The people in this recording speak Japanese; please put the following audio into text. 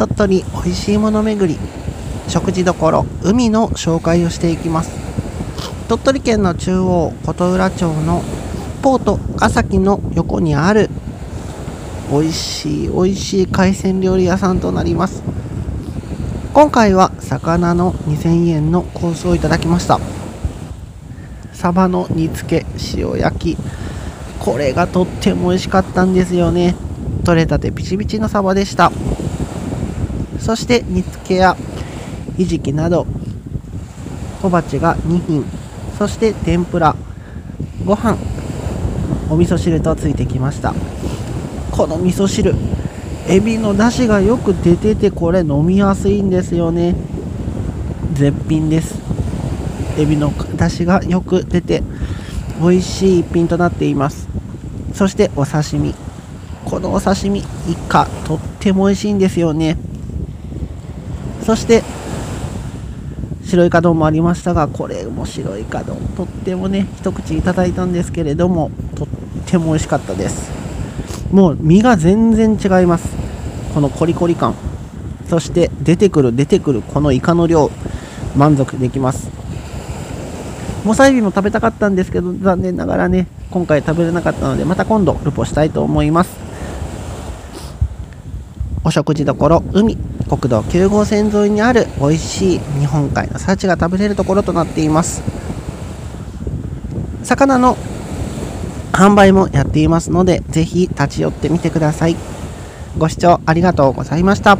鳥取おいしいもの巡り食事どころ海の紹介をしていきます。鳥取県の中央琴浦町のポート朝崎の横にある美味しい美味しい海鮮料理屋さんとなります。今回は魚の2000円のコースをいただきました。サバの煮付け塩焼きこれがとっても美味しかったんですよね。取れたてピチピチのサバでした。そして煮付けやひじきなど小鉢が2品。そして天ぷら。ご飯。お味噌汁とついてきました。この味噌汁エビの出汁がよく出ててこれ飲みやすいんですよね。絶品です。エビの出汁がよく出て美味しい一品となっています。そしてお刺身。このお刺身イカとっても美味しいんですよね。そして白いか丼もありましたがこれも白いか丼とってもね一口いただいたんですけれどもとっても美味しかったです。もう身が全然違います。このコリコリ感。そして出てくる出てくるこのイカの量満足できます。モサエビも食べたかったんですけど残念ながらね今回食べれなかったのでまた今度ルポしたいと思います。お食事どころ海。国道9号線沿いにある美味しい日本海の幸が食べれるところとなっています。魚の販売もやっていますのでぜひ立ち寄ってみてください。ご視聴ありがとうございました。